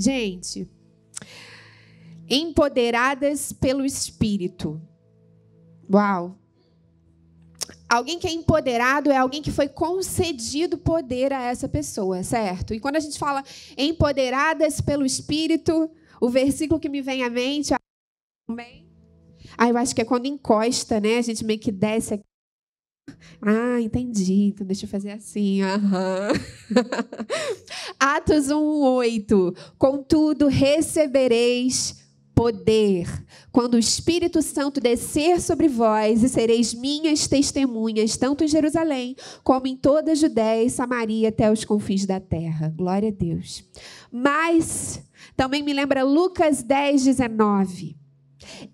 Gente, empoderadas pelo Espírito. Uau! Alguém que é empoderado é alguém que foi concedido poder a essa pessoa, certo? E quando a gente fala empoderadas pelo Espírito, o versículo que me vem à mente também. Ah, eu acho que é quando encosta, né? A gente meio que desce aqui. Ah, entendi. Então deixa eu fazer assim. Uhum. Atos 1:8. Contudo recebereis poder quando o Espírito Santo descer sobre vós e sereis minhas testemunhas, tanto em Jerusalém como em toda a Judéia e Samaria até os confins da terra. Glória a Deus. Mas também me lembra Lucas 10, 19.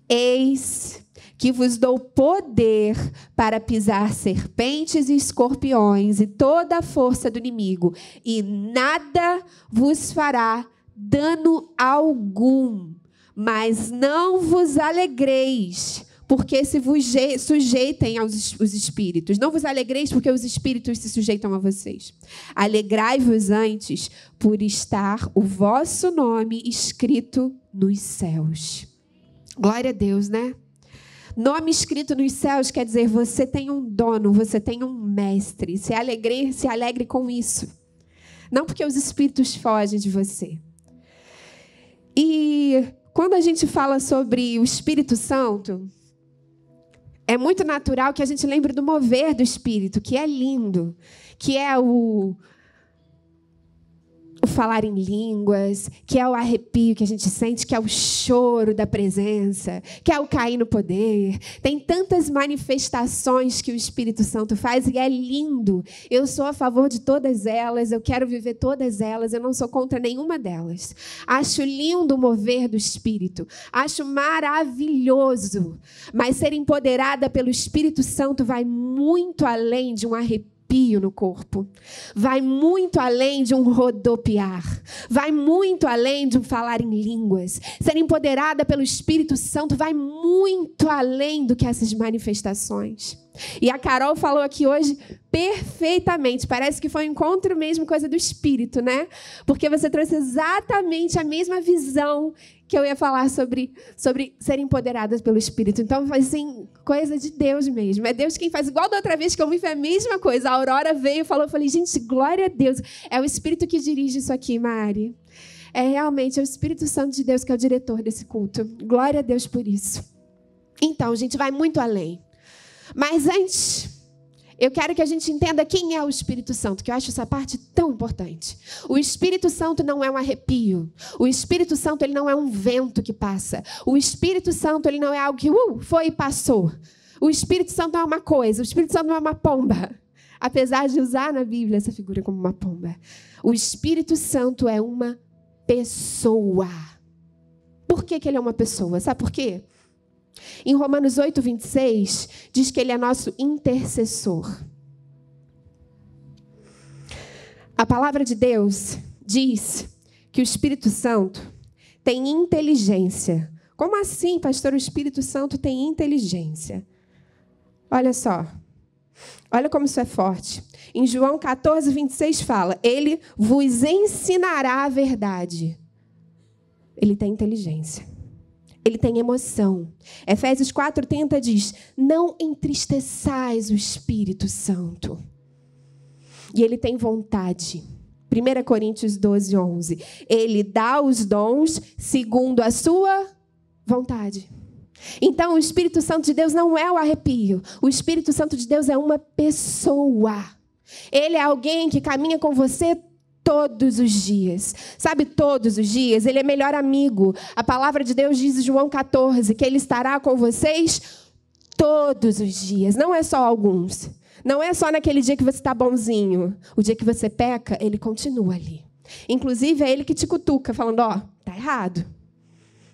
Eis que vos dou poder para pisar serpentes e escorpiões e toda a força do inimigo, e nada vos fará dano algum mas não vos alegreis, porque se vos sujeitem aos os espíritos. Não vos alegreis, porque os espíritos se sujeitam a vocês. Alegrai-vos antes por estar o vosso nome escrito nos céus. Glória a Deus, né? Nome escrito nos céus quer dizer você tem um dono, você tem um mestre. Se alegre, se alegre com isso. Não porque os espíritos fogem de você. E quando a gente fala sobre o Espírito Santo, é muito natural que a gente lembre do mover do Espírito, que é lindo, que é o o falar em línguas, que é o arrepio que a gente sente, que é o choro da presença, que é o cair no poder. Tem tantas manifestações que o Espírito Santo faz e é lindo. Eu sou a favor de todas elas, eu quero viver todas elas, eu não sou contra nenhuma delas. Acho lindo o mover do Espírito, acho maravilhoso. Mas ser empoderada pelo Espírito Santo vai muito além de um arrepio arrepio no corpo. Vai muito além de um rodopiar. Vai muito além de um falar em línguas. Ser empoderada pelo Espírito Santo vai muito além do que essas manifestações. E a Carol falou aqui hoje perfeitamente. Parece que foi um encontro mesmo, coisa do espírito, né? Porque você trouxe exatamente a mesma visão que eu ia falar sobre, sobre ser empoderadas pelo Espírito. Então, assim, coisa de Deus mesmo. É Deus quem faz. Igual da outra vez que eu vi foi a mesma coisa. A Aurora veio e falou, eu falei, gente, glória a Deus. É o Espírito que dirige isso aqui, Mari. É realmente é o Espírito Santo de Deus que é o diretor desse culto. Glória a Deus por isso. Então, gente vai muito além. Mas antes, eu quero que a gente entenda quem é o Espírito Santo, que eu acho essa parte tão importante. O Espírito Santo não é um arrepio. O Espírito Santo ele não é um vento que passa. O Espírito Santo ele não é algo que uh, foi e passou. O Espírito Santo não é uma coisa. O Espírito Santo não é uma pomba. Apesar de usar na Bíblia essa figura como uma pomba. O Espírito Santo é uma pessoa. Por que, que ele é uma pessoa? Sabe por quê? Em Romanos 8, 26, diz que ele é nosso intercessor. A palavra de Deus diz que o Espírito Santo tem inteligência. Como assim, pastor? O Espírito Santo tem inteligência. Olha só. Olha como isso é forte. Em João 14, 26 fala: Ele vos ensinará a verdade. Ele tem inteligência ele tem emoção. Efésios 4,30 diz: Não entristeçais o Espírito Santo. E ele tem vontade. 1 Coríntios 12, 11. Ele dá os dons segundo a sua vontade. Então, o Espírito Santo de Deus não é o arrepio. O Espírito Santo de Deus é uma pessoa. Ele é alguém que caminha com você todos os dias. Sabe, todos os dias. Ele é melhor amigo. A palavra de Deus diz em João 14 que ele estará com vocês todos os dias. Não é só alguns. Não é só naquele dia que você está bonzinho. O dia que você peca, ele continua ali. Inclusive, é ele que te cutuca, falando: Ó, oh, tá errado.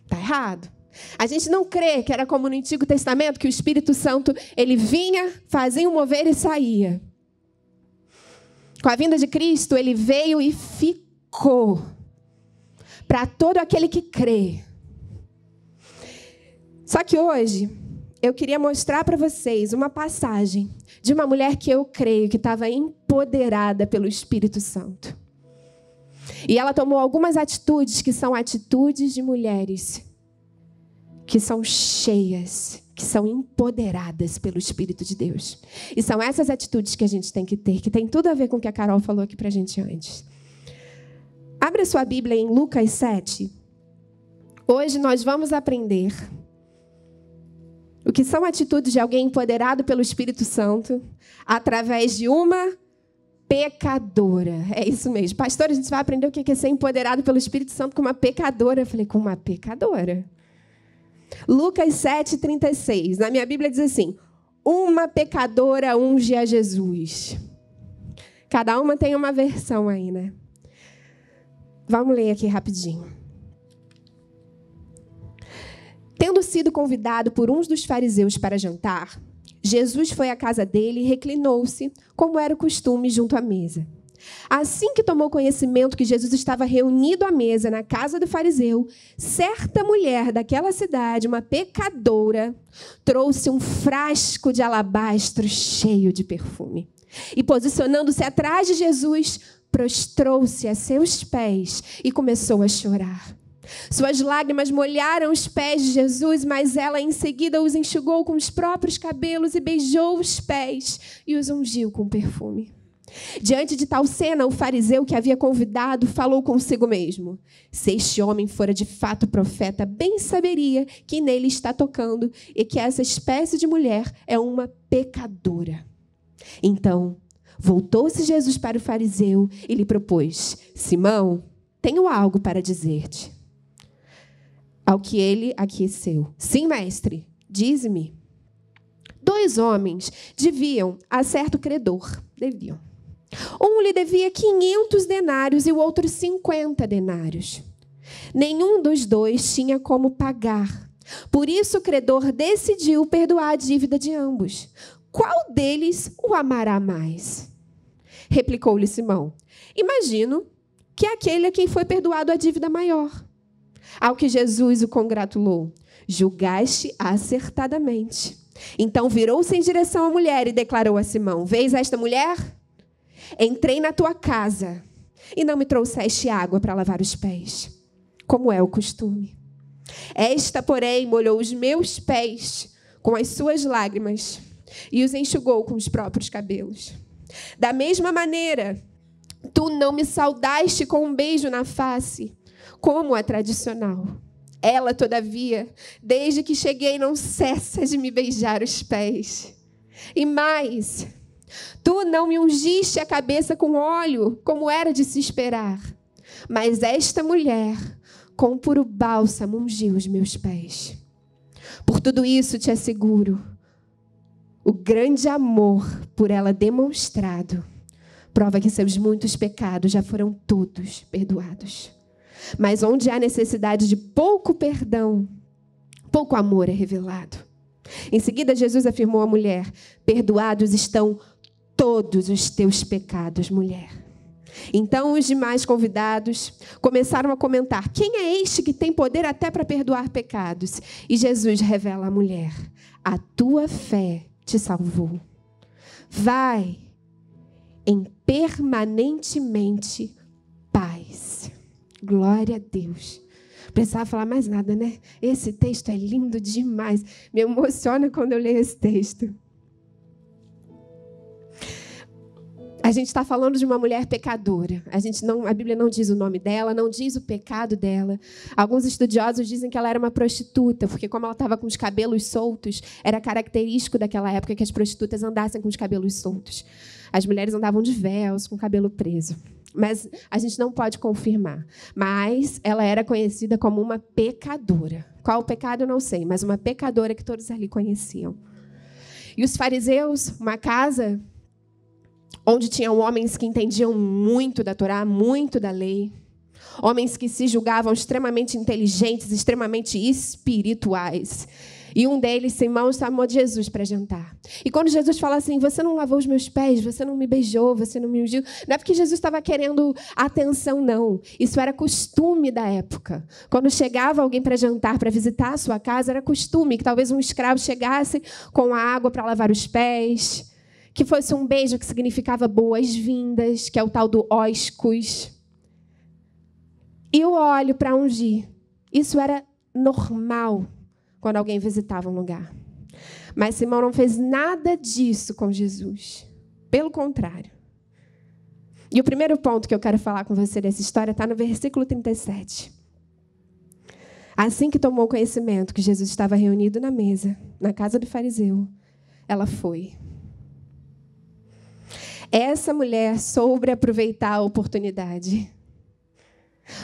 Tá errado. A gente não crê que era como no Antigo Testamento, que o Espírito Santo ele vinha, fazia um mover e saía. Com a vinda de Cristo, ele veio e ficou para todo aquele que crê. Só que hoje eu queria mostrar para vocês uma passagem de uma mulher que eu creio que estava empoderada pelo Espírito Santo. E ela tomou algumas atitudes que são atitudes de mulheres que são cheias, que são empoderadas pelo Espírito de Deus. E são essas atitudes que a gente tem que ter, que tem tudo a ver com o que a Carol falou aqui para a gente antes. Abra sua Bíblia em Lucas 7. Hoje nós vamos aprender o que são atitudes de alguém empoderado pelo Espírito Santo através de uma pecadora. É isso mesmo. Pastor, a gente vai aprender o que é ser empoderado pelo Espírito Santo com uma pecadora. Eu falei, com uma pecadora? Lucas 7, 36. Na minha Bíblia diz assim: Uma pecadora unge a Jesus. Cada uma tem uma versão aí, né? Vamos ler aqui rapidinho. Tendo sido convidado por uns dos fariseus para jantar, Jesus foi à casa dele e reclinou-se, como era o costume, junto à mesa. Assim que tomou conhecimento que Jesus estava reunido à mesa na casa do fariseu, certa mulher daquela cidade, uma pecadora, trouxe um frasco de alabastro cheio de perfume. E posicionando-se atrás de Jesus, prostrou-se a seus pés e começou a chorar. Suas lágrimas molharam os pés de Jesus, mas ela em seguida os enxugou com os próprios cabelos e beijou os pés e os ungiu com perfume. Diante de tal cena, o fariseu que havia convidado falou consigo mesmo: Se este homem fora de fato profeta, bem saberia que nele está tocando e que essa espécie de mulher é uma pecadora. Então, voltou-se Jesus para o fariseu e lhe propôs: Simão, tenho algo para dizer-te. Ao que ele aqueceu: Sim, mestre, dize-me. Dois homens deviam a certo credor. Deviam um lhe devia 500 denários e o outro 50 denários. Nenhum dos dois tinha como pagar. Por isso o credor decidiu perdoar a dívida de ambos. Qual deles o amará mais? Replicou-lhe Simão. Imagino que é aquele a quem foi perdoado a dívida maior. Ao que Jesus o congratulou. Julgaste acertadamente. Então virou-se em direção à mulher e declarou a Simão: Vês esta mulher? Entrei na tua casa e não me trouxeste água para lavar os pés, como é o costume. Esta, porém, molhou os meus pés com as suas lágrimas e os enxugou com os próprios cabelos. Da mesma maneira, tu não me saudaste com um beijo na face, como é tradicional. Ela, todavia, desde que cheguei, não cessa de me beijar os pés. E mais, Tu não me ungiste a cabeça com óleo, como era de se esperar. Mas esta mulher, com puro bálsamo, ungiu os meus pés. Por tudo isso te asseguro, o grande amor por ela demonstrado prova que seus muitos pecados já foram todos perdoados. Mas onde há necessidade de pouco perdão, pouco amor é revelado. Em seguida, Jesus afirmou à mulher: Perdoados estão todos os teus pecados, mulher. Então os demais convidados começaram a comentar: quem é este que tem poder até para perdoar pecados? E Jesus revela à mulher: a tua fé te salvou. Vai em permanentemente paz. Glória a Deus. Precisava falar mais nada, né? Esse texto é lindo demais. Me emociona quando eu leio esse texto. A gente está falando de uma mulher pecadora. A gente não, a Bíblia não diz o nome dela, não diz o pecado dela. Alguns estudiosos dizem que ela era uma prostituta, porque como ela estava com os cabelos soltos, era característico daquela época que as prostitutas andassem com os cabelos soltos. As mulheres andavam de véus, com o cabelo preso. Mas a gente não pode confirmar. Mas ela era conhecida como uma pecadora. Qual o pecado não sei, mas uma pecadora que todos ali conheciam. E os fariseus, uma casa onde tinham homens que entendiam muito da Torá, muito da lei, homens que se julgavam extremamente inteligentes, extremamente espirituais. E um deles, Simão, chamou de Jesus para jantar. E quando Jesus fala assim: Você não lavou os meus pés, você não me beijou, você não me ungiu, não é porque Jesus estava querendo atenção, não. Isso era costume da época. Quando chegava alguém para jantar, para visitar a sua casa, era costume que talvez um escravo chegasse com a água para lavar os pés que fosse um beijo que significava boas-vindas, que é o tal do oscos. e o óleo para ungir. Isso era normal quando alguém visitava um lugar. Mas Simão não fez nada disso com Jesus. Pelo contrário. E o primeiro ponto que eu quero falar com você dessa história está no versículo 37. Assim que tomou conhecimento que Jesus estava reunido na mesa, na casa do fariseu, ela foi. Essa mulher soube aproveitar a oportunidade.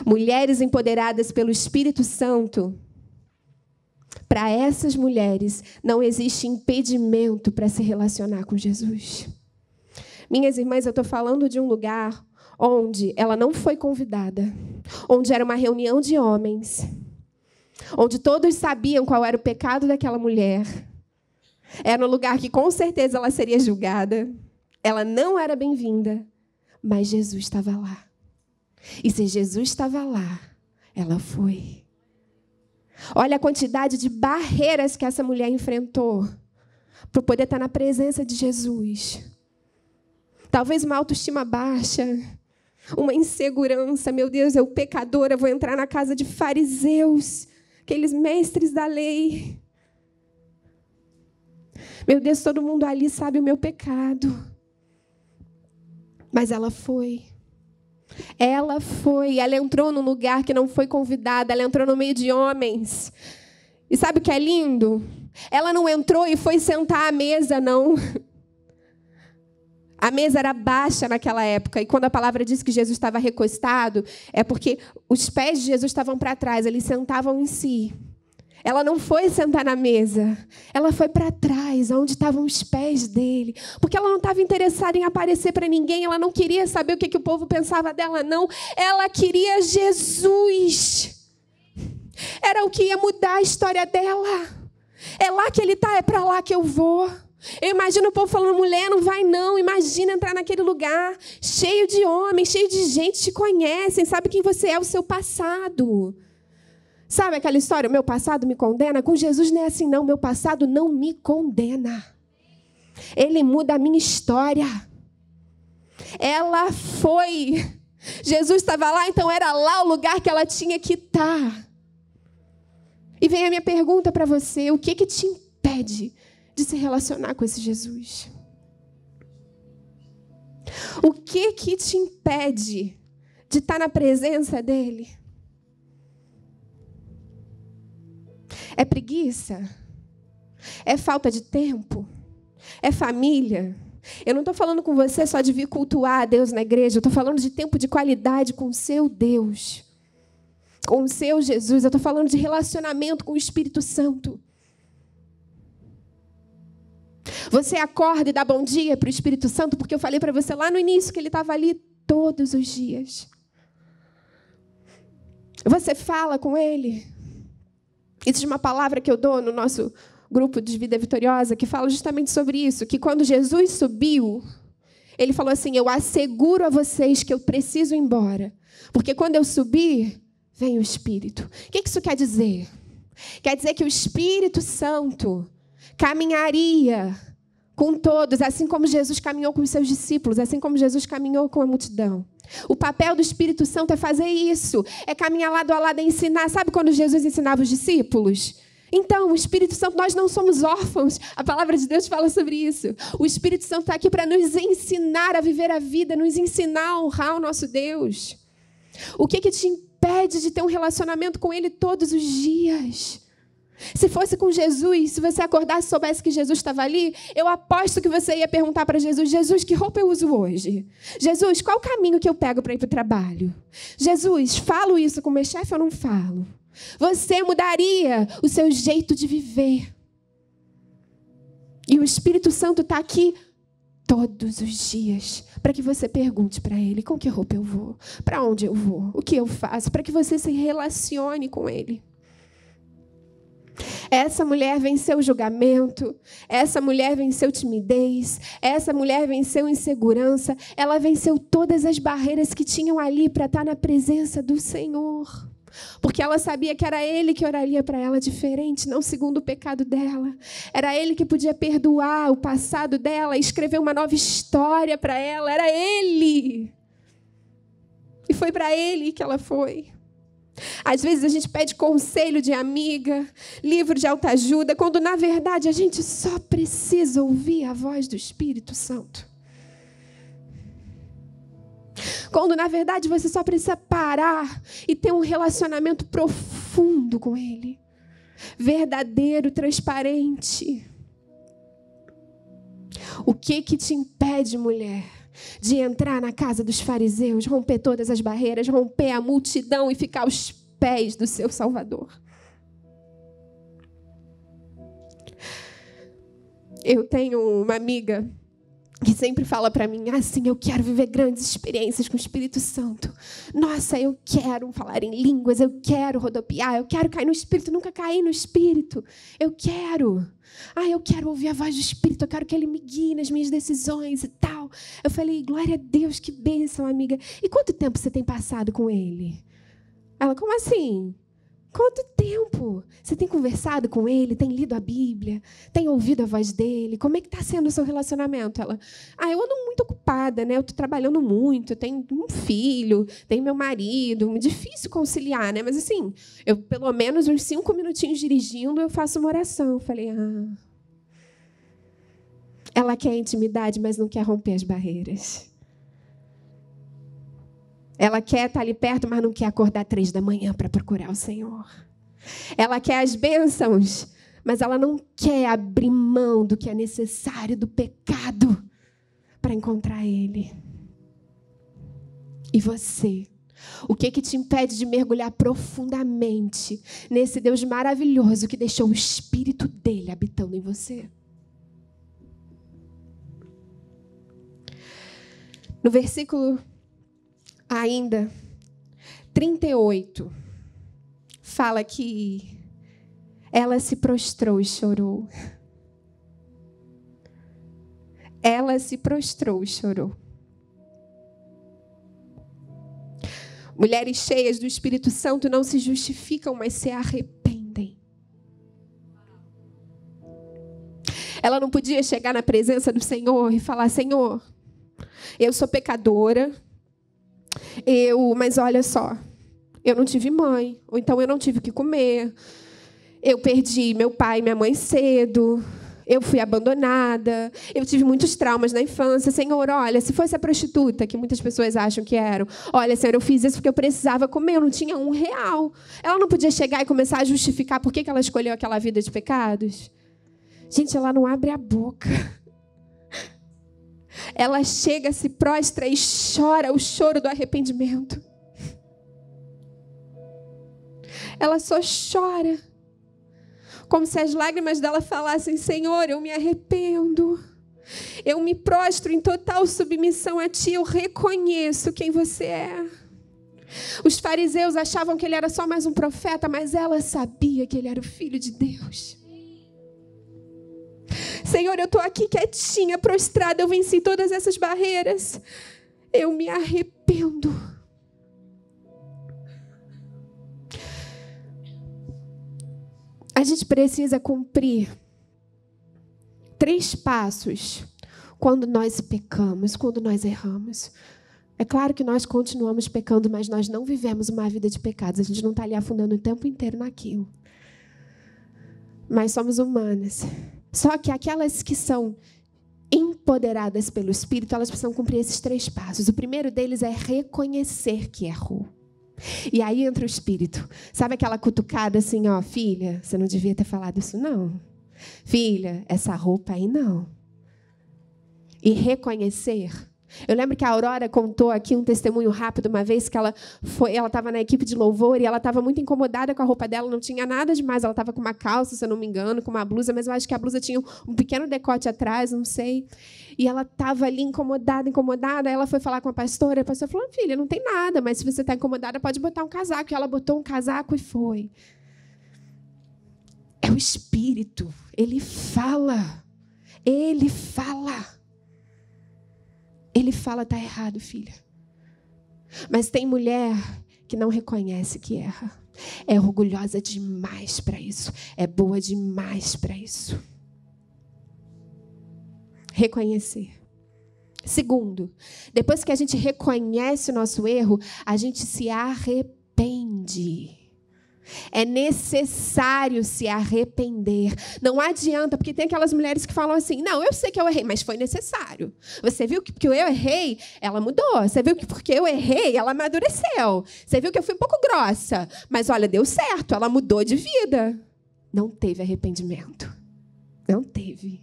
Mulheres empoderadas pelo Espírito Santo. Para essas mulheres não existe impedimento para se relacionar com Jesus. Minhas irmãs, eu estou falando de um lugar onde ela não foi convidada, onde era uma reunião de homens, onde todos sabiam qual era o pecado daquela mulher. Era um lugar que com certeza ela seria julgada. Ela não era bem-vinda, mas Jesus estava lá. E se Jesus estava lá, ela foi. Olha a quantidade de barreiras que essa mulher enfrentou para poder estar na presença de Jesus. Talvez uma autoestima baixa, uma insegurança. Meu Deus, eu pecadora, vou entrar na casa de fariseus, aqueles mestres da lei. Meu Deus, todo mundo ali sabe o meu pecado. Mas ela foi. Ela foi, ela entrou num lugar que não foi convidada, ela entrou no meio de homens. E sabe o que é lindo? Ela não entrou e foi sentar à mesa, não. A mesa era baixa naquela época, e quando a palavra diz que Jesus estava recostado, é porque os pés de Jesus estavam para trás, eles sentavam em si. Ela não foi sentar na mesa, ela foi para trás, onde estavam os pés dele, porque ela não estava interessada em aparecer para ninguém, ela não queria saber o que, que o povo pensava dela, não. Ela queria Jesus. Era o que ia mudar a história dela. É lá que ele está, é para lá que eu vou. Eu imagino o povo falando, mulher, não vai não. Imagina entrar naquele lugar cheio de homens, cheio de gente, te conhecem, sabe quem você é, o seu passado. Sabe aquela história, o meu passado me condena? Com Jesus não é assim, não. Meu passado não me condena. Ele muda a minha história. Ela foi. Jesus estava lá, então era lá o lugar que ela tinha que estar. E vem a minha pergunta para você: o que, que te impede de se relacionar com esse Jesus? O que que te impede de estar na presença dele? É preguiça? É falta de tempo? É família? Eu não estou falando com você só de vir cultuar a Deus na igreja, eu estou falando de tempo de qualidade com o seu Deus, com o seu Jesus, eu estou falando de relacionamento com o Espírito Santo. Você acorda e dá bom dia para o Espírito Santo, porque eu falei para você lá no início que ele estava ali todos os dias. Você fala com ele. Existe uma palavra que eu dou no nosso grupo de vida vitoriosa que fala justamente sobre isso, que quando Jesus subiu, ele falou assim: "Eu asseguro a vocês que eu preciso ir embora, porque quando eu subir, vem o Espírito". O que isso quer dizer? Quer dizer que o Espírito Santo caminharia com todos, assim como Jesus caminhou com os seus discípulos, assim como Jesus caminhou com a multidão. O papel do Espírito Santo é fazer isso, é caminhar lado a lado, é ensinar. Sabe quando Jesus ensinava os discípulos? Então, o Espírito Santo, nós não somos órfãos. A palavra de Deus fala sobre isso. O Espírito Santo está aqui para nos ensinar a viver a vida, nos ensinar a honrar o nosso Deus. O que, que te impede de ter um relacionamento com Ele todos os dias? Se fosse com Jesus, se você acordasse e soubesse que Jesus estava ali, eu aposto que você ia perguntar para Jesus: Jesus, que roupa eu uso hoje? Jesus, qual o caminho que eu pego para ir para o trabalho? Jesus, falo isso com meu chefe ou não falo? Você mudaria o seu jeito de viver. E o Espírito Santo está aqui todos os dias para que você pergunte para Ele: com que roupa eu vou? Para onde eu vou? O que eu faço? Para que você se relacione com Ele. Essa mulher venceu julgamento, essa mulher venceu timidez, essa mulher venceu insegurança, ela venceu todas as barreiras que tinham ali para estar na presença do Senhor. Porque ela sabia que era Ele que oraria para ela diferente, não segundo o pecado dela. Era Ele que podia perdoar o passado dela, escrever uma nova história para ela. Era Ele. E foi para Ele que ela foi. Às vezes a gente pede conselho de amiga, livro de autoajuda, quando na verdade a gente só precisa ouvir a voz do Espírito Santo. Quando na verdade você só precisa parar e ter um relacionamento profundo com Ele, verdadeiro, transparente. O que que te impede, mulher, de entrar na casa dos fariseus, romper todas as barreiras, romper a multidão e ficar aos pés do seu Salvador? Eu tenho uma amiga que sempre fala para mim assim: eu quero viver grandes experiências com o Espírito Santo. Nossa, eu quero falar em línguas, eu quero rodopiar, eu quero cair no Espírito, nunca caí no Espírito. Eu quero. Ah, eu quero ouvir a voz do Espírito, eu quero que Ele me guie nas minhas decisões e tal. Eu falei: glória a Deus, que bênção, amiga. E quanto tempo você tem passado com Ele? Ela, como assim? Quanto tempo? Você tem conversado com ele? Tem lido a Bíblia? Tem ouvido a voz dele? Como é que está sendo o seu relacionamento? Ela, ah, eu ando muito ocupada, né? Eu estou trabalhando muito, tenho um filho, tenho meu marido, difícil conciliar, né? Mas assim, eu pelo menos uns cinco minutinhos dirigindo, eu faço uma oração. Eu falei, ah. Ela quer intimidade, mas não quer romper as barreiras. Ela quer estar ali perto, mas não quer acordar três da manhã para procurar o Senhor. Ela quer as bênçãos, mas ela não quer abrir mão do que é necessário do pecado para encontrar Ele. E você? O que que te impede de mergulhar profundamente nesse Deus maravilhoso que deixou o Espírito dele habitando em você? No versículo ainda 38 fala que ela se prostrou e chorou. Ela se prostrou e chorou. Mulheres cheias do Espírito Santo não se justificam, mas se arrependem. Ela não podia chegar na presença do Senhor e falar: Senhor, eu sou pecadora, eu, mas olha só, eu não tive mãe, ou então eu não tive o que comer. Eu perdi meu pai e minha mãe cedo. Eu fui abandonada. Eu tive muitos traumas na infância. Senhor, olha, se fosse a prostituta, que muitas pessoas acham que eram, olha, Senhor, eu fiz isso porque eu precisava comer, eu não tinha um real. Ela não podia chegar e começar a justificar por que ela escolheu aquela vida de pecados. Gente, ela não abre a boca ela chega, se prostra e chora o choro do arrependimento. Ela só chora, como se as lágrimas dela falassem: Senhor, eu me arrependo. Eu me prostro em total submissão a Ti, eu reconheço quem você é. Os fariseus achavam que ele era só mais um profeta, mas ela sabia que ele era o filho de Deus. Senhor, eu estou aqui quietinha, prostrada, eu venci todas essas barreiras. Eu me arrependo. A gente precisa cumprir três passos quando nós pecamos, quando nós erramos. É claro que nós continuamos pecando, mas nós não vivemos uma vida de pecados. A gente não está ali afundando o tempo inteiro naquilo. Mas somos humanas. Só que aquelas que são empoderadas pelo Espírito, elas precisam cumprir esses três passos. O primeiro deles é reconhecer que errou. E aí entra o Espírito. Sabe aquela cutucada assim, ó, filha, você não devia ter falado isso, não. Filha, essa roupa aí não. E reconhecer eu lembro que a Aurora contou aqui um testemunho rápido uma vez que ela foi, ela estava na equipe de louvor e ela estava muito incomodada com a roupa dela, não tinha nada demais, ela estava com uma calça, se eu não me engano, com uma blusa, mas eu acho que a blusa tinha um pequeno decote atrás, não sei. E ela estava ali incomodada, incomodada. Aí ela foi falar com a pastora, a pastora falou: "Filha, não tem nada, mas se você está incomodada, pode botar um casaco". E ela botou um casaco e foi. É o espírito, ele fala. Ele fala. Ele fala, tá errado, filha. Mas tem mulher que não reconhece que erra. É orgulhosa demais para isso. É boa demais para isso. Reconhecer. Segundo, depois que a gente reconhece o nosso erro, a gente se arrepende. É necessário se arrepender. Não adianta, porque tem aquelas mulheres que falam assim: não, eu sei que eu errei, mas foi necessário. Você viu que porque eu errei, ela mudou. Você viu que porque eu errei, ela amadureceu. Você viu que eu fui um pouco grossa, mas olha, deu certo, ela mudou de vida. Não teve arrependimento. Não teve.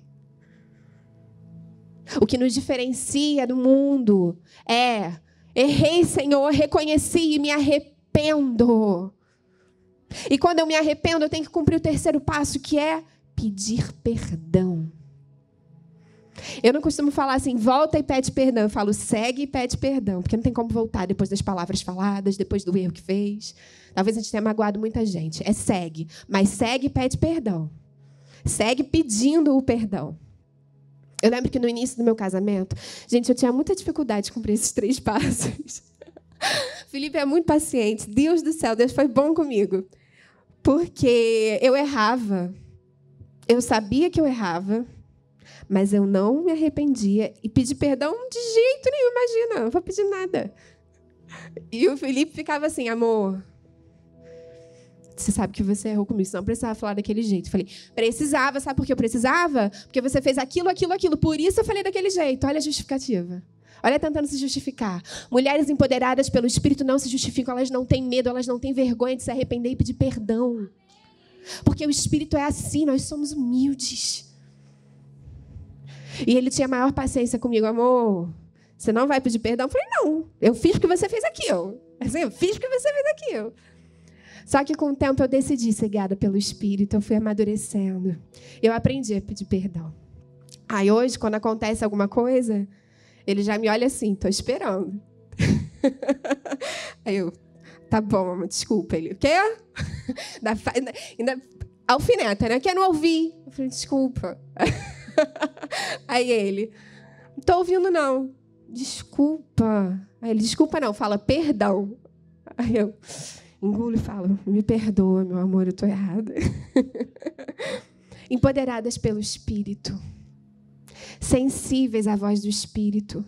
O que nos diferencia do mundo é: errei, Senhor, reconheci e me arrependo. E quando eu me arrependo, eu tenho que cumprir o terceiro passo, que é pedir perdão. Eu não costumo falar assim, volta e pede perdão. Eu falo, segue e pede perdão, porque não tem como voltar depois das palavras faladas, depois do erro que fez. Talvez a gente tenha magoado muita gente. É segue, mas segue e pede perdão. Segue pedindo o perdão. Eu lembro que no início do meu casamento, gente, eu tinha muita dificuldade de cumprir esses três passos. Felipe é muito paciente. Deus do céu, Deus foi bom comigo. Porque eu errava. Eu sabia que eu errava, mas eu não me arrependia e pedi perdão de jeito nenhum, imagina, não vou pedir nada. E o Felipe ficava assim, amor, você sabe que você errou comigo, você não precisava falar daquele jeito. Eu falei, precisava, sabe por que eu precisava? Porque você fez aquilo, aquilo, aquilo. Por isso eu falei daquele jeito. Olha a justificativa. Olha tentando se justificar. Mulheres empoderadas pelo Espírito não se justificam, elas não têm medo, elas não têm vergonha de se arrepender e pedir perdão. Porque o Espírito é assim, nós somos humildes. E ele tinha maior paciência comigo, amor. Você não vai pedir perdão? Eu falei, não. Eu fiz porque você fez aquilo. Assim, eu fiz porque você fez aquilo. Só que com o tempo eu decidi ser guiada pelo Espírito, eu fui amadurecendo. Eu aprendi a pedir perdão. Aí hoje, quando acontece alguma coisa, ele já me olha assim, tô esperando. Aí eu, tá bom, desculpa. Ele, o quê? Ainda, ainda alfineta, né? Quer não ouvir? Eu falei, desculpa. Aí ele, não tô ouvindo não. Desculpa. Aí ele, desculpa não, fala perdão. Aí eu engulo e falo, me perdoa, meu amor, eu tô errada. Empoderadas pelo Espírito sensíveis à voz do Espírito.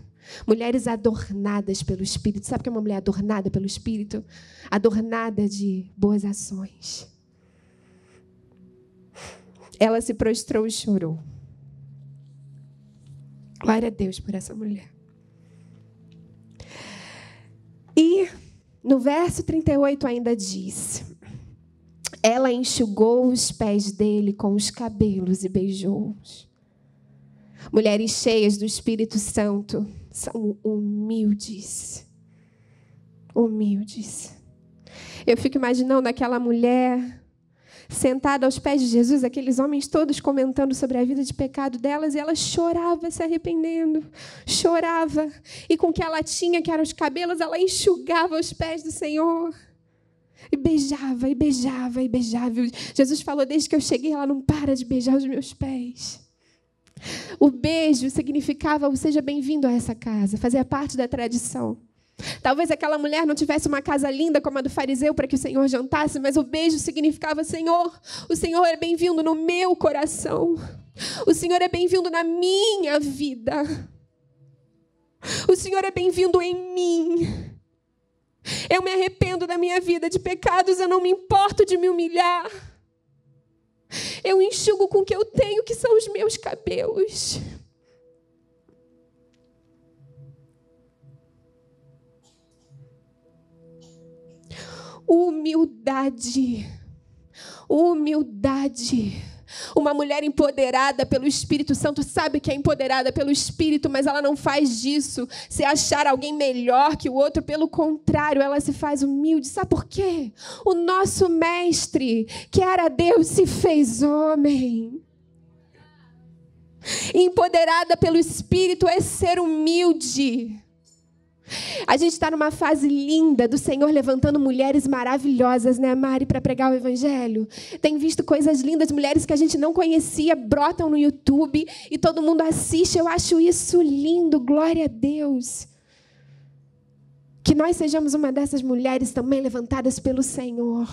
Mulheres adornadas pelo Espírito. Sabe o que é uma mulher adornada pelo Espírito? Adornada de boas ações. Ela se prostrou e chorou. Glória a Deus por essa mulher. E no verso 38 ainda diz: Ela enxugou os pés dele com os cabelos e beijou-os. Mulheres cheias do Espírito Santo são humildes. Humildes. Eu fico imaginando aquela mulher sentada aos pés de Jesus, aqueles homens todos comentando sobre a vida de pecado delas, e ela chorava se arrependendo, chorava, e com o que ela tinha, que eram os cabelos, ela enxugava os pés do Senhor. E beijava, e beijava, e beijava. Jesus falou: Desde que eu cheguei, ela não para de beijar os meus pés. O beijo significava o seja bem-vindo a essa casa, fazia parte da tradição. Talvez aquela mulher não tivesse uma casa linda como a do fariseu para que o Senhor jantasse, mas o beijo significava: Senhor, o Senhor é bem-vindo no meu coração. O Senhor é bem-vindo na minha vida. O Senhor é bem-vindo em mim. Eu me arrependo da minha vida de pecados, eu não me importo de me humilhar. Eu enxugo com o que eu tenho, que são os meus cabelos. Humildade. Humildade. Uma mulher empoderada pelo Espírito Santo sabe que é empoderada pelo Espírito, mas ela não faz disso se achar alguém melhor que o outro. Pelo contrário, ela se faz humilde. Sabe por quê? O nosso mestre, que era Deus, se fez homem. Empoderada pelo Espírito é ser humilde. A gente está numa fase linda do Senhor levantando mulheres maravilhosas, né, Mari, para pregar o Evangelho. Tem visto coisas lindas, mulheres que a gente não conhecia, brotam no YouTube e todo mundo assiste. Eu acho isso lindo, glória a Deus. Que nós sejamos uma dessas mulheres também levantadas pelo Senhor,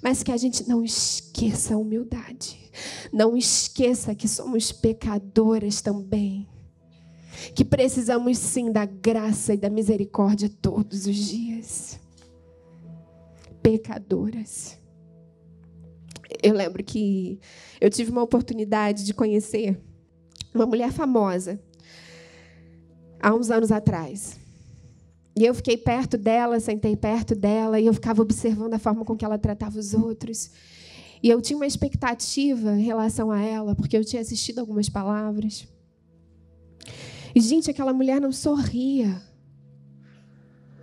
mas que a gente não esqueça a humildade, não esqueça que somos pecadoras também que precisamos sim da graça e da misericórdia todos os dias. Pecadoras. eu lembro que eu tive uma oportunidade de conhecer uma mulher famosa há uns anos atrás. E eu fiquei perto dela, sentei perto dela, e eu ficava observando a forma com que ela tratava os outros. E eu tinha uma expectativa em relação a ela, porque eu tinha assistido algumas palavras. E, gente, aquela mulher não sorria.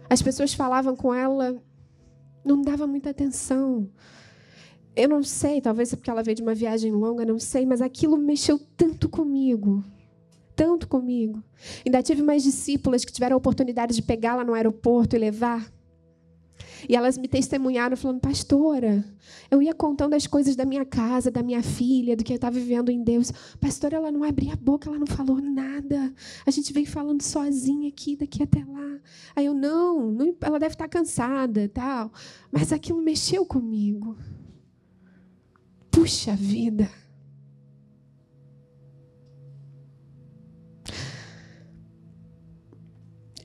As pessoas falavam com ela, não dava muita atenção. Eu não sei, talvez é porque ela veio de uma viagem longa, não sei, mas aquilo mexeu tanto comigo. Tanto comigo. Ainda tive mais discípulas que tiveram a oportunidade de pegá-la no aeroporto e levar. E elas me testemunharam falando, pastora, eu ia contando as coisas da minha casa, da minha filha, do que eu estava vivendo em Deus. Pastora, ela não abria a boca, ela não falou nada. A gente veio falando sozinha aqui, daqui até lá. Aí eu, não, não ela deve estar cansada, tal. Mas aquilo mexeu comigo. Puxa vida.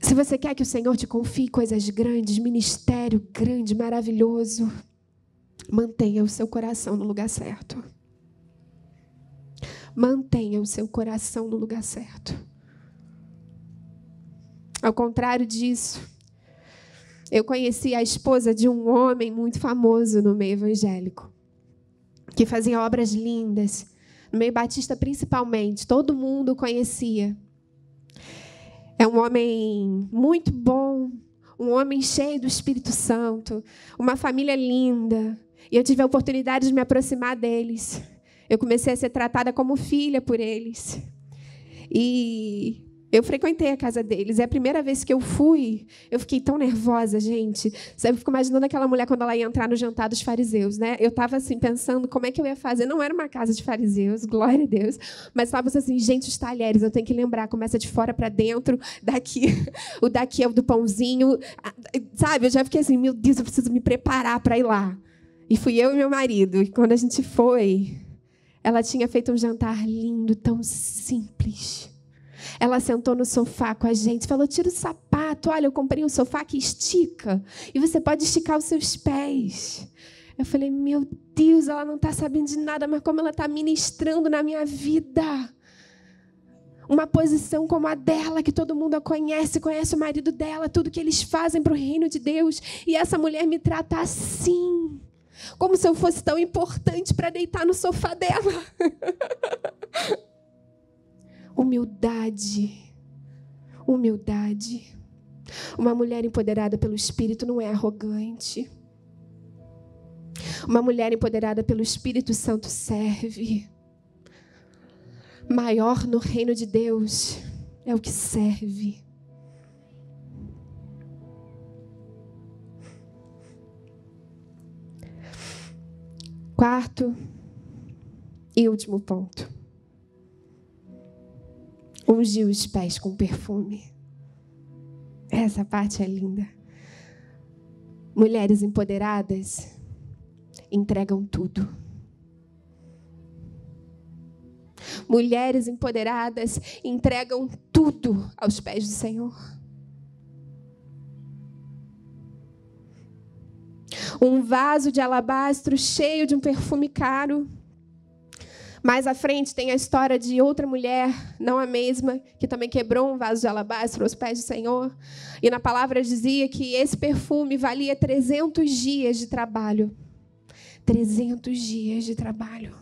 Se você quer que o Senhor te confie coisas grandes, ministério grande, maravilhoso, mantenha o seu coração no lugar certo. Mantenha o seu coração no lugar certo. Ao contrário disso, eu conheci a esposa de um homem muito famoso no meio evangélico, que fazia obras lindas, no meio batista principalmente, todo mundo conhecia. É um homem muito bom, um homem cheio do Espírito Santo, uma família linda. E eu tive a oportunidade de me aproximar deles. Eu comecei a ser tratada como filha por eles. E eu frequentei a casa deles. É a primeira vez que eu fui, eu fiquei tão nervosa, gente. Eu fico imaginando aquela mulher quando ela ia entrar no jantar dos fariseus, né? Eu estava assim pensando como é que eu ia fazer. Não era uma casa de fariseus, glória a Deus, mas estava assim, gente, os talheres, eu tenho que lembrar, começa de fora para dentro, daqui, o daqui é o do pãozinho, sabe? Eu já fiquei assim, meu Deus, eu preciso me preparar para ir lá. E fui eu e meu marido. E quando a gente foi, ela tinha feito um jantar lindo, tão simples ela sentou no sofá com a gente, falou: tira o sapato, olha, eu comprei um sofá que estica e você pode esticar os seus pés. Eu falei: meu Deus, ela não está sabendo de nada, mas como ela está ministrando na minha vida. Uma posição como a dela, que todo mundo a conhece, conhece o marido dela, tudo que eles fazem para o reino de Deus. E essa mulher me trata assim como se eu fosse tão importante para deitar no sofá dela. Humildade. Humildade. Uma mulher empoderada pelo Espírito não é arrogante. Uma mulher empoderada pelo Espírito Santo serve. Maior no reino de Deus é o que serve. Quarto e último ponto ungiu os pés com perfume. Essa parte é linda. Mulheres empoderadas entregam tudo. Mulheres empoderadas entregam tudo aos pés do Senhor. Um vaso de alabastro cheio de um perfume caro mais à frente tem a história de outra mulher, não a mesma, que também quebrou um vaso de alabastro aos pés do Senhor. E na palavra dizia que esse perfume valia 300 dias de trabalho. 300 dias de trabalho.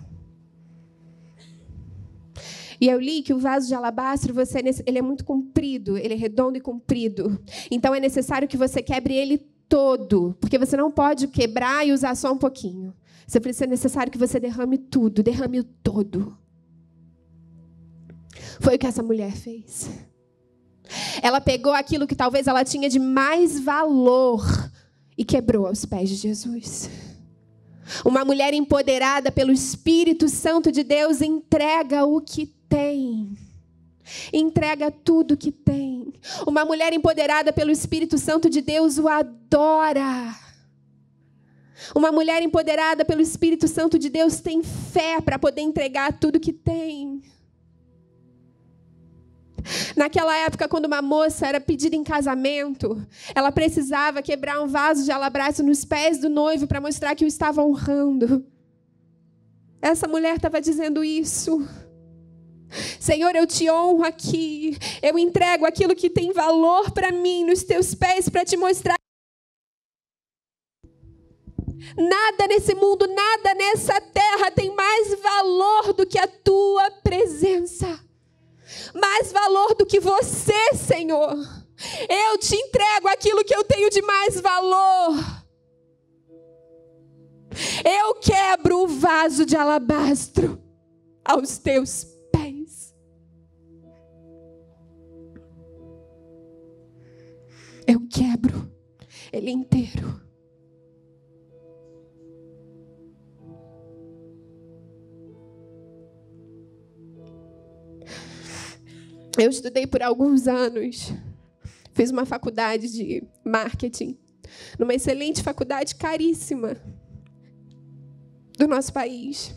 E eu li que o vaso de alabastro, você, ele é muito comprido, ele é redondo e comprido. Então é necessário que você quebre ele todo, porque você não pode quebrar e usar só um pouquinho. Você precisa é necessário que você derrame tudo, derrame o todo. Foi o que essa mulher fez. Ela pegou aquilo que talvez ela tinha de mais valor e quebrou aos pés de Jesus. Uma mulher empoderada pelo Espírito Santo de Deus entrega o que tem. Entrega tudo que tem. Uma mulher empoderada pelo Espírito Santo de Deus o adora. Uma mulher empoderada pelo Espírito Santo de Deus tem fé para poder entregar tudo que tem. Naquela época, quando uma moça era pedida em casamento, ela precisava quebrar um vaso de alabastro nos pés do noivo para mostrar que o estava honrando. Essa mulher estava dizendo isso. Senhor, eu te honro aqui. Eu entrego aquilo que tem valor para mim nos teus pés para te mostrar. Nada nesse mundo, nada nessa terra tem mais valor do que a tua presença. Mais valor do que você, Senhor. Eu te entrego aquilo que eu tenho de mais valor. Eu quebro o vaso de alabastro aos teus pés. Eu quebro ele inteiro. Eu estudei por alguns anos, fiz uma faculdade de marketing, numa excelente faculdade caríssima do nosso país.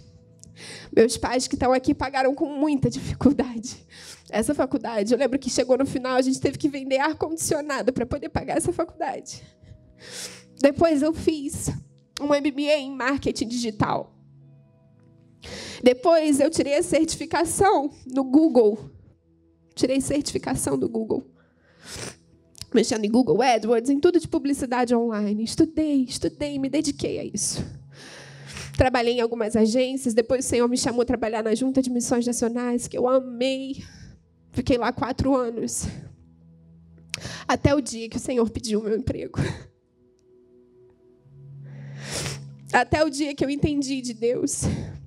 Meus pais que estão aqui pagaram com muita dificuldade essa faculdade. Eu lembro que chegou no final, a gente teve que vender ar-condicionado para poder pagar essa faculdade. Depois eu fiz um MBA em marketing digital. Depois eu tirei a certificação no Google Tirei certificação do Google. Mexendo em Google AdWords, em tudo de publicidade online. Estudei, estudei, me dediquei a isso. Trabalhei em algumas agências. Depois o Senhor me chamou a trabalhar na Junta de Missões Nacionais, que eu amei. Fiquei lá quatro anos. Até o dia que o Senhor pediu o meu emprego. Até o dia que eu entendi de Deus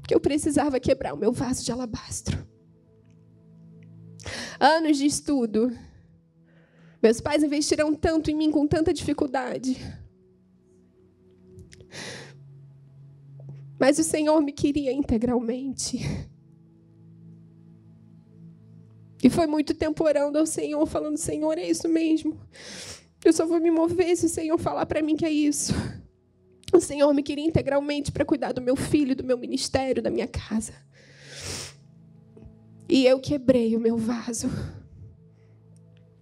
que eu precisava quebrar o meu vaso de alabastro anos de estudo. Meus pais investiram tanto em mim com tanta dificuldade. Mas o Senhor me queria integralmente. E foi muito tempo orando ao Senhor, falando: Senhor, é isso mesmo. Eu só vou me mover se o Senhor falar para mim que é isso. O Senhor me queria integralmente para cuidar do meu filho, do meu ministério, da minha casa. E eu quebrei o meu vaso.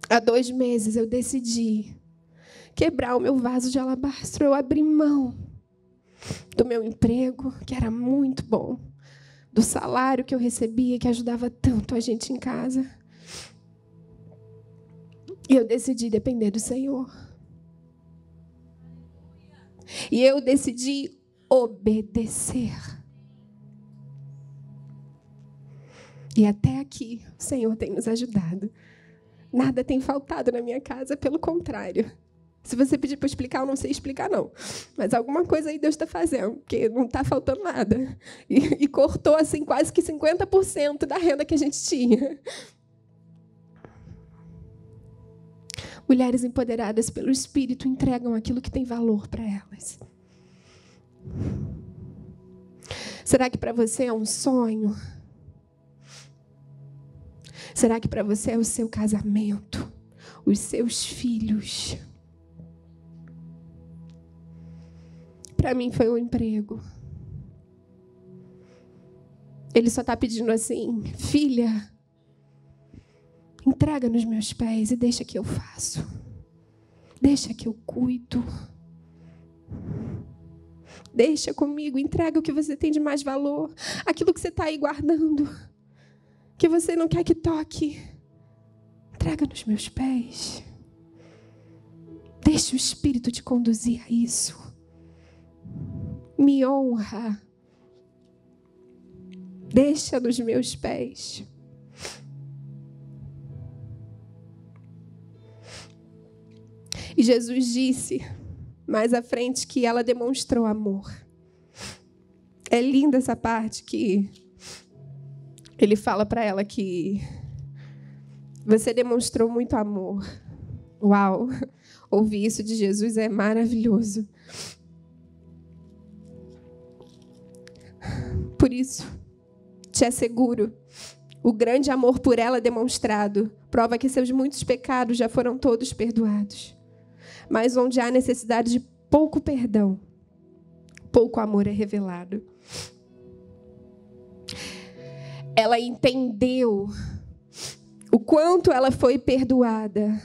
Há dois meses eu decidi quebrar o meu vaso de alabastro. Eu abri mão do meu emprego, que era muito bom, do salário que eu recebia, que ajudava tanto a gente em casa. E eu decidi depender do Senhor. E eu decidi obedecer. E até aqui, o Senhor tem nos ajudado. Nada tem faltado na minha casa, pelo contrário. Se você pedir para explicar, eu não sei explicar, não. Mas alguma coisa aí Deus está fazendo, porque não está faltando nada. E, e, cortou assim quase que 50% da renda que a gente tinha. Mulheres empoderadas pelo Espírito entregam aquilo que tem valor para elas. Será que para você é um sonho? Será que para você é o seu casamento, os seus filhos? Para mim foi um emprego. Ele só está pedindo assim, filha, entrega nos meus pés e deixa que eu faço. Deixa que eu cuido. Deixa comigo, entrega o que você tem de mais valor, aquilo que você está aí guardando que você não quer que toque, entrega nos meus pés. Deixa o Espírito te conduzir a isso. Me honra. Deixa nos meus pés. E Jesus disse mais à frente que ela demonstrou amor. É linda essa parte que ele fala para ela que você demonstrou muito amor. Uau! Ouvir isso de Jesus é maravilhoso. Por isso, te asseguro, o grande amor por ela demonstrado prova que seus muitos pecados já foram todos perdoados. Mas onde há necessidade de pouco perdão, pouco amor é revelado ela entendeu o quanto ela foi perdoada.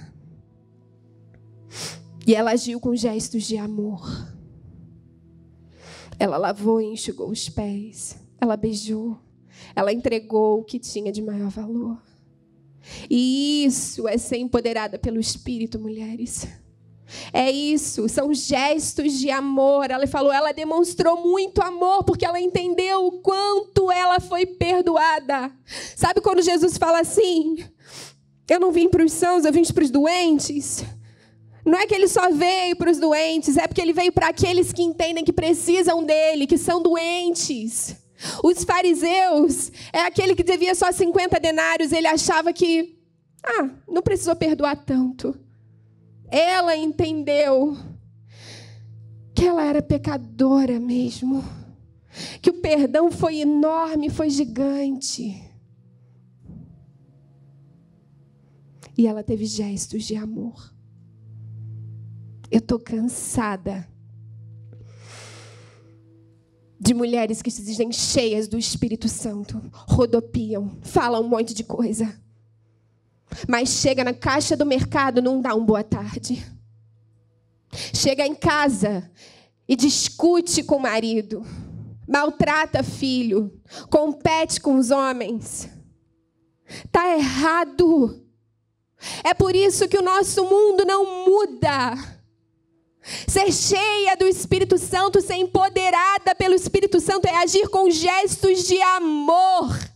E ela agiu com gestos de amor. Ela lavou e enxugou os pés. ela beijou, ela entregou o que tinha de maior valor. E isso é ser empoderada pelo Espírito, mulheres. É isso, são gestos de amor. Ela falou, ela demonstrou muito amor porque ela entendeu o quanto ela foi perdoada. Sabe quando Jesus fala assim: Eu não vim para os sãos, eu vim para os doentes. Não é que ele só veio para os doentes, é porque ele veio para aqueles que entendem que precisam dele, que são doentes. Os fariseus é aquele que devia só 50 denários, ele achava que, ah, não precisou perdoar tanto. Ela entendeu que ela era pecadora mesmo, que o perdão foi enorme, foi gigante. E ela teve gestos de amor. Eu estou cansada de mulheres que se dizem cheias do Espírito Santo, rodopiam, falam um monte de coisa. Mas chega na caixa do mercado, não dá um boa tarde. Chega em casa e discute com o marido, maltrata filho, compete com os homens. Tá errado. É por isso que o nosso mundo não muda. Ser cheia do Espírito Santo, ser empoderada pelo Espírito Santo é agir com gestos de amor.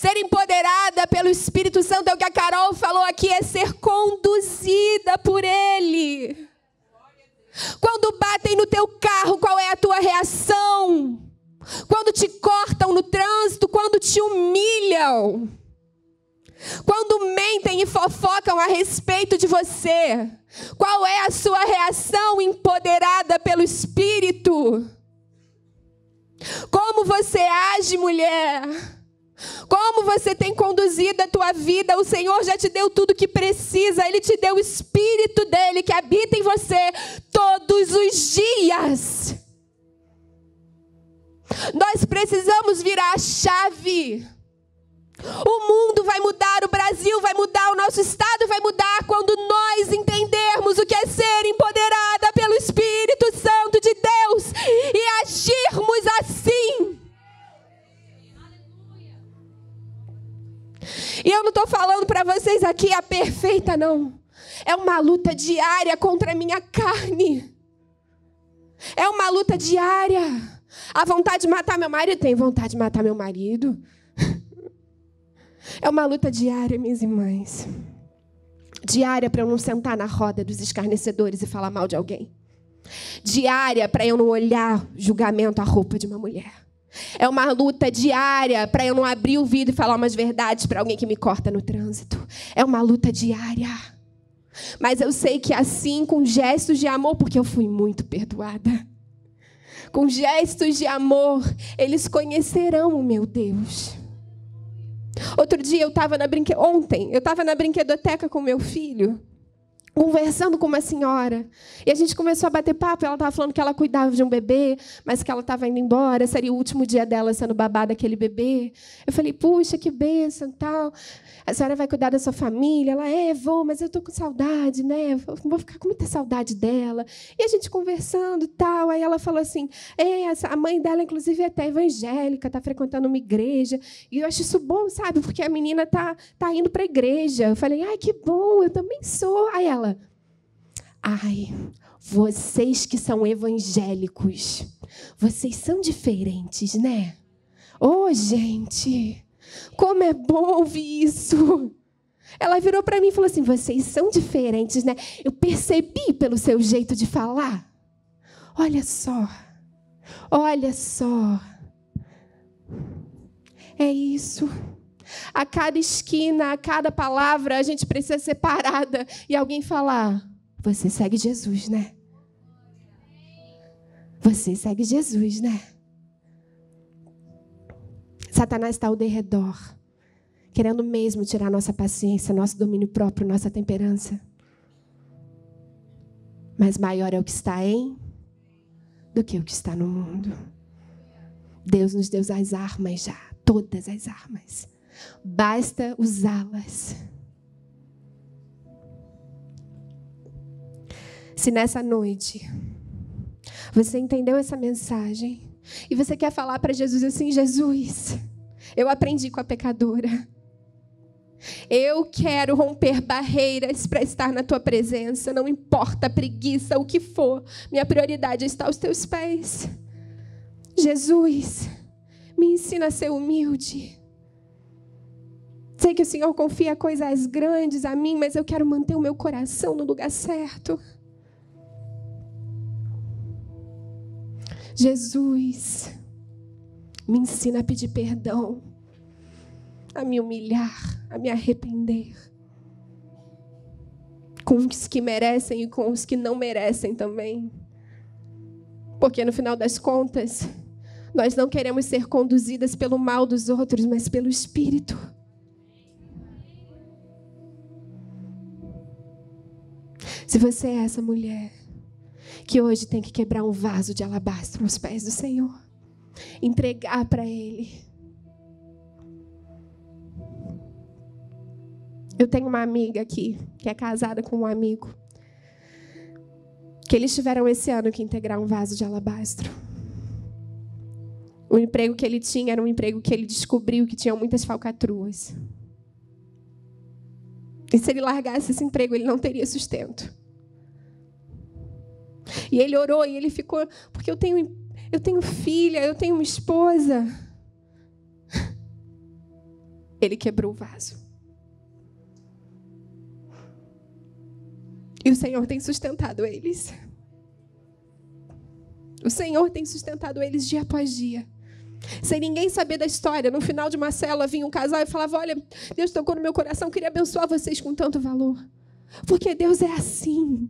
Ser empoderada pelo Espírito Santo é o que a Carol falou aqui, é ser conduzida por Ele. Quando batem no teu carro, qual é a tua reação? Quando te cortam no trânsito, quando te humilham. Quando mentem e fofocam a respeito de você, qual é a sua reação empoderada pelo Espírito? Como você age, mulher? Como você tem conduzido a tua vida? O Senhor já te deu tudo que precisa. Ele te deu o Espírito dele que habita em você todos os dias. Nós precisamos virar a chave. O mundo vai mudar, o Brasil vai mudar, o nosso estado vai mudar quando nós entendermos o que é ser empoderada pelo Espírito Santo de Deus e agirmos assim. E eu não estou falando para vocês aqui a perfeita, não. É uma luta diária contra a minha carne. É uma luta diária. A vontade de matar meu marido, tem vontade de matar meu marido. É uma luta diária, minhas irmãs. Diária para eu não sentar na roda dos escarnecedores e falar mal de alguém. Diária para eu não olhar julgamento à roupa de uma mulher. É uma luta diária para eu não abrir o vidro e falar umas verdades para alguém que me corta no trânsito. É uma luta diária. Mas eu sei que assim, com gestos de amor, porque eu fui muito perdoada. Com gestos de amor, eles conhecerão o meu Deus. Outro dia eu estava na brinque... ontem, eu estava na brinquedoteca com meu filho, conversando com uma senhora. E a gente começou a bater papo, ela estava falando que ela cuidava de um bebê, mas que ela estava indo embora, seria o último dia dela sendo babada aquele bebê. Eu falei: "Puxa, que bênção, tal" a senhora vai cuidar da sua família? Ela, é, vou, mas eu estou com saudade, né? Vou ficar com muita saudade dela. E a gente conversando tal. Aí ela falou assim: é, a mãe dela, inclusive, é até evangélica, está frequentando uma igreja. E eu acho isso bom, sabe? Porque a menina tá, tá indo para a igreja. Eu falei, ai, que bom, eu também sou. Aí ela, ai, vocês que são evangélicos, vocês são diferentes, né? Oh, gente. Como é bom ouvir isso. Ela virou para mim e falou assim: vocês são diferentes, né? Eu percebi pelo seu jeito de falar. Olha só, olha só. É isso. A cada esquina, a cada palavra, a gente precisa ser parada e alguém falar: Você segue Jesus, né? Você segue Jesus, né? Satanás está ao derredor, querendo mesmo tirar nossa paciência, nosso domínio próprio, nossa temperança. Mas maior é o que está em do que o que está no mundo. Deus nos deu as armas já, todas as armas. Basta usá-las. Se nessa noite você entendeu essa mensagem, E você quer falar para Jesus assim: Jesus, eu aprendi com a pecadora. Eu quero romper barreiras para estar na tua presença, não importa a preguiça, o que for, minha prioridade é estar aos teus pés. Jesus, me ensina a ser humilde. Sei que o Senhor confia coisas grandes a mim, mas eu quero manter o meu coração no lugar certo. Jesus, me ensina a pedir perdão, a me humilhar, a me arrepender. Com os que merecem e com os que não merecem também. Porque no final das contas, nós não queremos ser conduzidas pelo mal dos outros, mas pelo Espírito. Se você é essa mulher que hoje tem que quebrar um vaso de alabastro aos pés do Senhor, entregar para Ele. Eu tenho uma amiga aqui que é casada com um amigo que eles tiveram esse ano que integrar um vaso de alabastro. O emprego que ele tinha era um emprego que ele descobriu que tinha muitas falcatruas. E se ele largasse esse emprego, ele não teria sustento. E ele orou e ele ficou, porque eu tenho, eu tenho filha, eu tenho uma esposa. Ele quebrou o vaso. E o Senhor tem sustentado eles. O Senhor tem sustentado eles dia após dia. Sem ninguém saber da história, no final de uma cela vinha um casal e falava: Olha, Deus tocou no meu coração, queria abençoar vocês com tanto valor. Porque Deus é assim.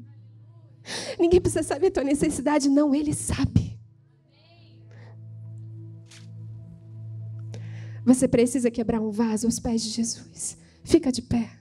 Ninguém precisa saber a tua necessidade, não, Ele sabe. Você precisa quebrar um vaso aos pés de Jesus. Fica de pé.